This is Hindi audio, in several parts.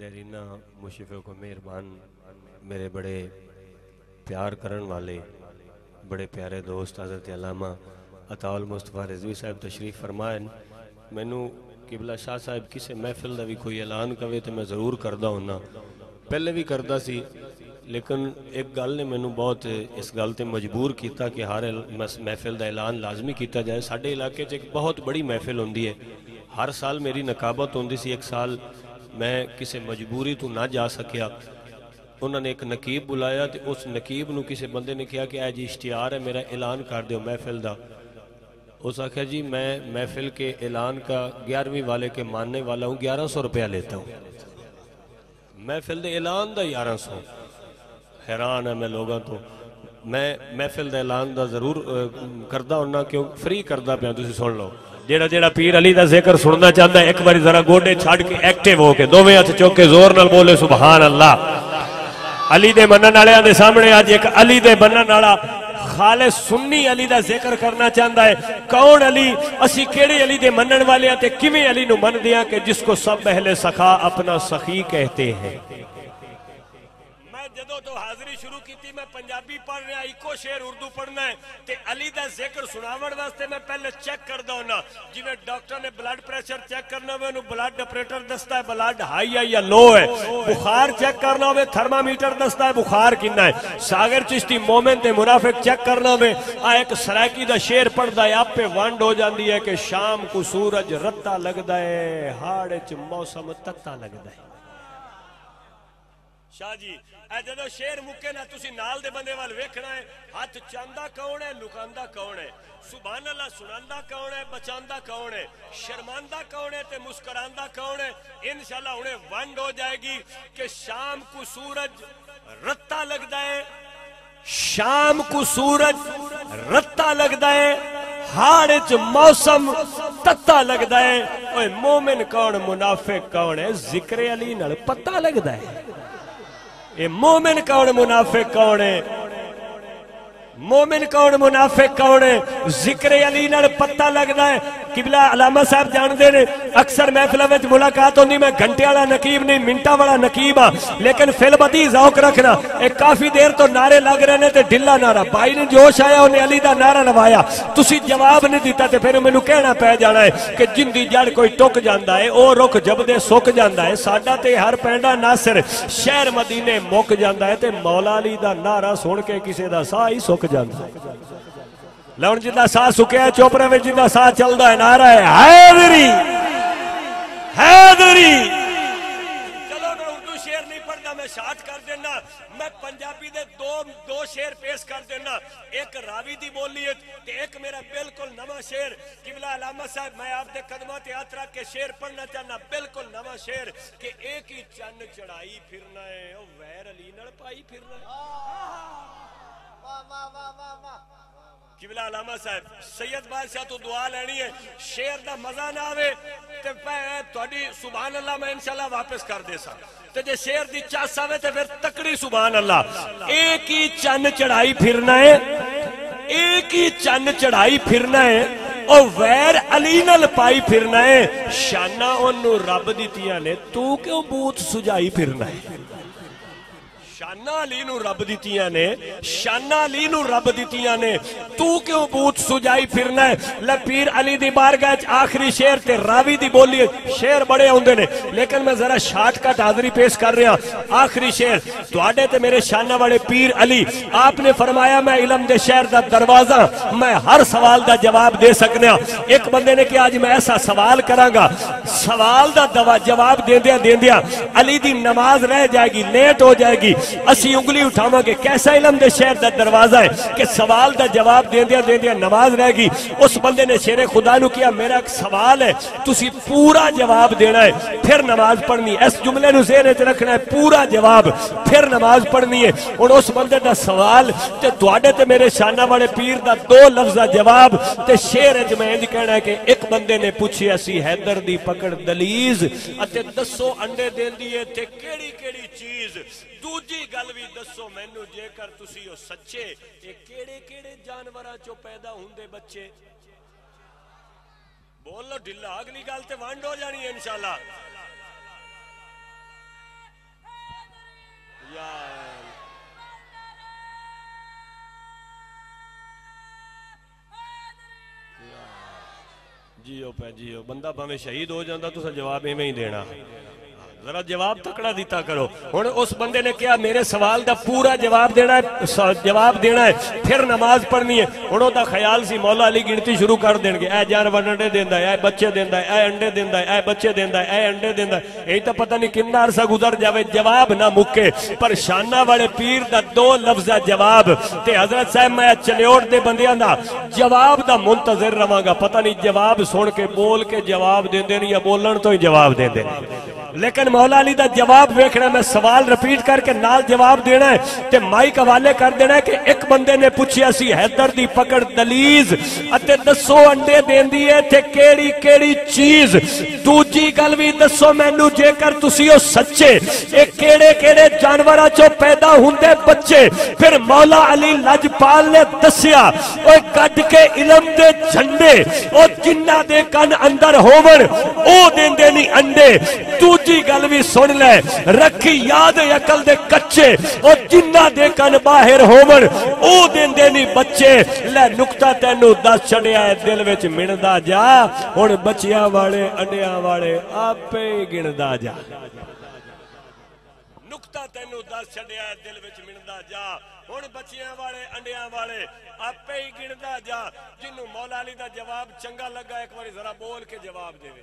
देरीना मुशफ़ को मेहरबान, मेरे बड़े प्यार करन वाले, बड़े प्यारे दोस्त हज़रत अलामा अताउल मुस्तफ़ा रिजवी साहब तशरीफ़ फरमाए। मैनू किबला शाह साहब किसी महफिल का भी कोई ऐलान करे तो मैं ज़रूर करता हूँ पहले भी करता सी, लेकिन एक गल ने मैनू बहुत इस गल से मजबूर किया कि हर महफिल का ऐलान लाजमी किया जाए। साढ़े इलाके एक बहुत बड़ी महफिल होंगी है। हर साल मेरी नकाबत होंगी सी। एक साल मैं किसी मजबूरी तो ना जा सकिया उन्होंने एक नकीब बुलाया तो उस नकीब न किसी बंदे ने कहा कि जी इश्तिहार है, मेरा ऐलान कर दो महफिल का उस आख्या जी, मैं महफिल के ऐलान का ग्यारहवीं वाले के मानने वाला हूँ, ग्यारह सौ रुपया लेता हूँ। महफिल के ऐलान का ग्यारह सौ। हैरान है मैं लोगों तो। मैं महफिल का ऐलान का ज़रूर करता हूँ क्यों? फ्री करता पाया सुन लो। जेड़ा जेड़ा पीर अली का ज़िक्र सुनना चाहता है एक बार जरा गोडे छड़ के एक्टिव होके दोवें हथ चुक के ज़ोर नाल बोले सुबहान अल्लाह अली दे वाले दे सामने आज एक अली दे बनन वाला खाले सुन्नी अली का ज़िक्र करना चाहता है। कौन अली? असी केड़े अली दे मनन वाले ते किवें अली नु मनदे आ कि जिसको सब पहले सखा अपना सखी कहते हैं? ਜਦੋਂ ਤੋਂ ਹਾਜ਼ਰੀ ਸ਼ੁਰੂ ਕੀਤੀ ਮੈਂ ਪੰਜਾਬੀ ਪੜ੍ਹ ਰਿਹਾ ਇੱਕੋ ਸ਼ੇਰ ਉਰਦੂ ਪੜ੍ਹਨਾ ਹੈ ਤੇ ਅਲੀ ਦਾ ਜ਼ਿਕਰ ਸੁਣਾਉਣ ਵਾਸਤੇ ਮੈਂ ਪਹਿਲੇ ਚੈੱਕ ਕਰਦਾ ਹਾਂ ਜਿਵੇਂ ਡਾਕਟਰ ਨੇ ਬਲੱਡ ਪ੍ਰੈਸ਼ਰ ਚੈੱਕ ਕਰਨਾ ਹੋਵੇ ਉਹਨੂੰ ਬਲੱਡ ਆਪਰੇਟਰ ਦੱਸਦਾ ਹੈ ਬਲੱਡ ਹਾਈ ਹੈ ਜਾਂ ਲੋ ਹੈ ਬੁਖਾਰ ਚੈੱਕ ਕਰਨਾ ਹੋਵੇ ਥਰਮਾਮੀਟਰ ਦੱਸਦਾ ਹੈ ਬੁਖਾਰ ਕਿੰਨਾ ਹੈ ਸਾਗਰ ਚਿਸ਼ਤੀ ਮੋਮਨ ਤੇ ਮੁਨਾਫਿਕ ਚੈੱਕ ਕਰਨਾ ਹੋਵੇ ਆ ਇੱਕ ਸਰਾਇਕੀ ਦਾ ਸ਼ੇਰ ਪੜਦਾ ਹੈ ਆਪੇ ਵੰਡ ਹੋ ਜਾਂਦੀ ਹੈ ਕਿ ਸ਼ਾਮ ਕੋ ਸੂਰਜ ਰੱਤਾ ਲੱਗਦਾ ਹੈ ਹਾੜ ਚ ਮੌਸਮ ਤੱਤਾ ਲੱਗਦਾ ਹੈ ਸ਼ਾਹ ਜੀ ਇਹ ਜਦੋਂ ਸ਼ੇਰ ਮੁੱਕੇ ਨਾ ਤੁਸੀਂ ਨਾਲ ਦੇ ਬੰਦੇ ਵੱਲ ਵੇਖਣਾ ਹੈ ਹੱਥ ਚਾਂਦਾ ਕੌਣ ਹੈ ਲੁਕਾਂਦਾ ਕੌਣ ਹੈ ਸੁਭਾਨ ਅੱਲਾ ਸੁਣਾਉਂਦਾ ਕੌਣ ਹੈ ਬਚਾਉਂਦਾ ਕੌਣ ਹੈ ਸ਼ਰਮਾਂਦਾ ਕੌਣ ਹੈ ਤੇ ਮੁਸਕਰਾਉਂਦਾ ਕੌਣ ਹੈ ਇਨਸ਼ਾਅੱਲਾ ਹੁਣੇ ਵੰਡ ਹੋ ਜਾਏਗੀ ਕਿ ਸ਼ਾਮ ਕੋ ਸੂਰਜ ਰੱਤਾ ਲੱਗਦਾ ਹੈ शाम को सूरज रत्ता लगता है हाड़ च मौसम तत्ता लगता है ओए मोमिन कौन मुनाफिक कौन है जिक्र अली नाल पता लगता है ये मोमिन कौन मुनाफे कौन है? मोमिन कौन मुनाफे कौन है? ज़िक्र अली पता लगता है किबला अलामा साहब जानते ने, अक्सर महफिलों में मुलाकात होती मैं घंटे वाला नकीब नहीं मिनटा वाला नकीब हाँ लेकिन फिल बदी जौक रखना एक काफ़ी देर तो नारे लग रहे ते ढिला नारा। भाई ने जोश आया, उन्हें अली का नारा लवाया। तुसी जवाब नहीं दिता तो फिर मैनू कहना पै जाना है कि जिंदी जड़ कोई टुक जाता है वह रुख जबदे सुक जाता है। साडा ते हर पैंडा नासिर शहर मदीने मुक जाता है ते मौला अली का नारा सुन के किसी का साह ही सुक जाता है। लौन ज़िंदा साह सुकया चोपड़े में ज़िंदा साह चलता है, नारा है, हैदरी हैदरी। चलो मैं उर्दू शेर नहीं पढ़ता मैं शार्ट कर देना। मैं पंजाबी दे दो दो शेर पेश कर देना। एक रावी दी बोली है ते एक मेरा बिल्कुल नवा शेर। किबला अलामा साहब, मैं आपके कदमों ते रख के शेर पढ़ना चाहना बिल्कुल नवा शेर कि एक ही चन्न चढ़ाई फिरना है, ओ वैर अली नाल पाई फिरना है। वाह वाह वाह वाह वाह। किबला अलामा साहब, सैयद बादशाह तो दुआ लेनी है, शेर का मज़ा ना आवे तो मैं थोड़ी अल्लाह मैं इंशाल्लाह वापस कर दे सा। शेर की चस आवे तो फिर तकड़ी सुबहान अल्लाह एक ही चन्न चढ़ाई फिरना है, एक ही चन्न चढ़ाई फिरना है, और वैर अली पाई फिरना है। शाना ओनू रब दितिया ने, तू क्यों बूत सुझाई फिरना है? शाना अली नु रब दितियां ने शाना अली नु रब दितियां ने तू क्यों बूत सुजाई फिरना है ले पीर अली दी बारगाह च आखिरी शेर ते रावी दी बोली है शेर बड़े आउंदे ने लेकिन मैं जरा शॉर्टकट हाजिरी पेश कर रहा आखिरी शेर ਤੁਹਾਡੇ ਤੇ ਮੇਰੇ ਸ਼ਾਨਾ ਵਾਲੇ ਪੀਰ ਅਲੀ आपने फरमाया मैं इलम दे शहर दा दरवाजा मैं हर सवाल दा जवाब दे सकना एक बंदे ने कहा आज मैं ऐसा सवाल करांगा सवाल दा दवा जवाब देंदिया देंदिया अली दी नमाज रह जाएगी लेट हो जाएगी ਅਸੀਂ ਉਂਗਲੀ ਉਠਾਵਾਂਗੇ कैसा इलम दे शहर दा दरवाजा है कि सवाल दा जवाब देंदिया देंदिया नमाज रह गई उस बंदे ने शेरे खुदा नु किया मेरा एक सवाल है तुसी पूरा जवाब देना है फिर नमाज पढ़नी है इस जुमले नु ज़हन च रखना है पूरा जवाब फिर नमाज पढ़नी है हुन उस बंदे दा सवाल ते ਤੁਹਾਡੇ ਤੇ ਮੇਰੇ ਸ਼ਾਨਾ ਵਾਲੇ ਪੀਰ ਦਾ ਦੋ ਲਫ਼ਜ਼ਾਂ ਜਵਾਬ ਤੇ ਸ਼ੇਰ ਚ ਮੈਂ ਇੰਜ ਕਹਿਣਾ ਹੈ ਕਿ ਇੱਕ ਬੰਦੇ ਨੇ ਪੁੱਛਿਆ ਸੀ ਹੈਦਰ ਦੀ ਪਕੜ ਦਲੀਜ਼ ਅਤੇ ਦੱਸੋ ਅੰਡੇ ਦੇਂਦੀ ਦੂਜੀ ਗੱਲ ਵੀ ਦੱਸੋ ਮੈਨੂੰ, ਜੇਕਰ ਤੁਸੀਂ ਉਹ ਸੱਚੇ, ਇਹ ਕਿਹੜੇ ਕਿਹੜੇ ਜਾਨਵਰਾਂ ਚੋਂ ਪੈਦਾ ਹੁੰਦੇ ਬੱਚੇ? ਬੋਲ ਲਓ ਢਿੱਲਾ, ਅਗਲੀ ਗੱਲ ਤੇ ਵੰਡ ਹੋ ਜਾਣੀ ਹੈ ਇਨਸ਼ਾਅੱਲਾ। ਜੀਓ ਪੈ ਜੀਓ। ਬੰਦਾ ਭਾਵੇਂ ਸ਼ਹੀਦ ਹੋ ਜਾਂਦਾ, ਤੁਸੀਂ ਜਵਾਬ ਐਵੇਂ ਹੀ ਦੇਣਾ। जरा जवाब तकड़ा दिता करो। हूँ उस बंद ने कहा, मेरे सवाल का पूरा जवाब देना है जवाब देना है, फिर नमाज़ पढ़नी है। हूँ वह ख्याल से, मौला अली गिनती शुरू कर दे ए जानवर अंडे देता है बच्चे देता है ए अंडे देता है ए बच्चे देता है ए अंडे देता है। यही तो पता नहीं किन्ना अरसा गुजर जाए जवाब ना मुके पर शाना वाले पीर का दो लफ्ज का जवाब। तो हज़रत साहब, मैं चलियोड़ के बंद जवाब का मुंतजर रवाना पता नहीं जवाब सुन के, बोल के जवाब देंगे या बोलन तो ही जवाब देंगे ਦਿੰਦੇ ਨੇ ਲੇਕਿਨ ਮੌਲਾ ਅਲੀ ਦਾ ਜਵਾਬ ਵੇਖਣਾ ਮੈਂ ਸਵਾਲ ਰਿਪੀਟ ਕਰਕੇ ਨਾਲ ਜਵਾਬ ਦੇਣਾ ਹੈ ਤੇ ਮਾਈਕ ਹਵਾਲੇ ਕਰ ਦੇਣਾ ਹੈ ਕਿ ਇੱਕ ਬੰਦੇ ਨੇ ਪੁੱਛਿਆ ਸੀ ਹੈਦਰ ਦੀ ਪਕੜ ਦਲੀਜ਼ ਅਤੇ ਦੱਸੋ ਅੰਡੇ ਦੇਂਦੀ ਹੈ ਤੇ ਕਿਹੜੀ ਕਿਹੜੀ ਚੀਜ਼ ਦੂਜੀ ਗੱਲ ਵੀ ਦੱਸੋ ਮੈਨੂੰ ਜੇਕਰ ਤੁਸੀਂ ਉਹ ਸੱਚੇ ਇਹ ਕਿਹੜੇ ਕਿਹੜੇ ਜਾਨਵਰਾਂ ਚੋਂ ਪੈਦਾ ਹੁੰਦੇ ਬੱਚੇ ਫਿਰ ਮੌਲਾ ਅਲੀ ਲਜਪਾਲ ਨੇ ਦੱਸਿਆ ਓਏ ਕੱਢ ਕੇ ਇਲਮ ਦੇ ਝੰਡੇ ਉਹ ਜਿਨ੍ਹਾਂ ਦੇ ਕੰਨ ਅੰਦਰ ਹੋਵਣ ਉਹ ਦਿੰਦੇ ਨਹੀਂ ਅੰਡੇ ਦੂਜੀ ਗੱਲ ਵੀ ਸੁਣ ਲੈ। ਰੱਖੀ ਯਾਦ ਅਕਲ ਦੇ ਕੱਚੇ। ਉਹ ਜਿਨ੍ਹਾਂ ਦੇ ਕੰਨ ਬਾਹਰ ਹੋਵਣ, ਉਹ ਦਿੰਦੇ ਨਹੀਂ ਬੱਚੇ। ਲੈ, ਨੁਕਤਾ ਤੈਨੂੰ ਦੱਸ ਛੜਿਆ ਹੈ ਦਿਲ ਵਿੱਚ ਮਿਣਦਾ ਜਾ। ਹੁਣ ਬੱਚਿਆਂ ਵਾਲੇ ਅੰਡਿਆਂ ਵਾਲੇ ਆਪੇ ਗਿਣਦਾ ਜਾ। ਨੁਕਤਾ ਤੈਨੂੰ ਦੱਸ ਛੱਡਿਆ, ਦਿਲ ਵਿੱਚ ਮਿਣਦਾ ਜਾ। ਹੁਣ ਬੱਚਿਆਂ ਵਾਲੇ ਅੰਡਿਆਂ ਵਾਲੇ ਆਪੇ ਹੀ ਗਿਣਦਾ ਜਾ। ਜਿਹਨੂੰ ਮੌਲਾ ਅਲੀ ਦਾ ਜਵਾਬ ਚੰਗਾ ਲੱਗਾ, ਇੱਕ ਵਾਰੀ ਜ਼ਰਾ ਬੋਲ ਕੇ ਜਵਾਬ ਦੇਵੇ।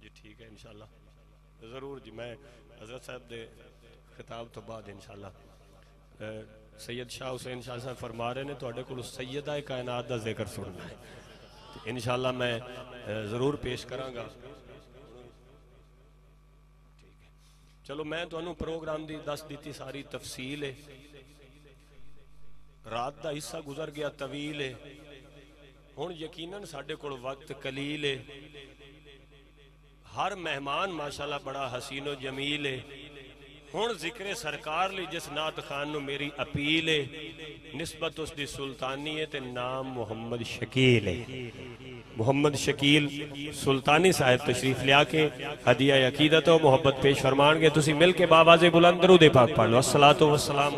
जी ठीक है, इंशाल्लाह। ज़रूर जी, मैं हज़रत साहब के खिताब तो बाद, इंशाल्लाह। सैयद शाह हुसैन शाह साहब फरमा रहे हैं थोड़े को सैयदा कायनात का ज़िक्र सुनना है। तो इंशाल्लाह मैं ज़रूर पेश कराँगा। चलो, मैं ਤੁਹਾਨੂੰ प्रोग्राम की दस दी सारी तफसील ਹੈ ਰਾਤ ਦਾ ਹਿੱਸਾ ਗੁਜ਼ਰ ਗਿਆ ਤਵੀਲ ਹੈ ਹੁਣ ਯਕੀਨਨ ਸਾਡੇ ਕੋਲ ਵਕਤ ਕਲੀਲ ਹੈ हर मेहमान माशाला बड़ा हसीनो जमील है। हूँ ज़िक्र सरकार लिए जिस नात खान मेरी अपील है, नस्बत उसकी सुल्तानी है नाम मुहम्मद शकील है। मुहम्मद शकील सुल्तानी साहब तशरीफ़ लिया के, हदिया अकीदत और मुहब्बत पेश फरमान गए तुम मिल के बाबाजे बुलंदरू दे पाक पढ़ लो। असला तो वसलाम